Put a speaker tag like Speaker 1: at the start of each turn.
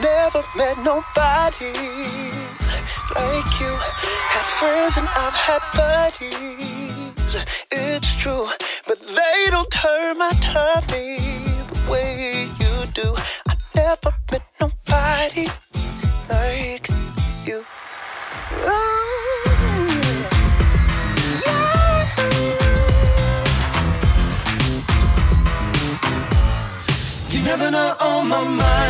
Speaker 1: never met nobody like you. Had friends and I've had buddies. It's true, but they don't turn my tummy the way you do. I never met nobody like you.
Speaker 2: You never know on my mind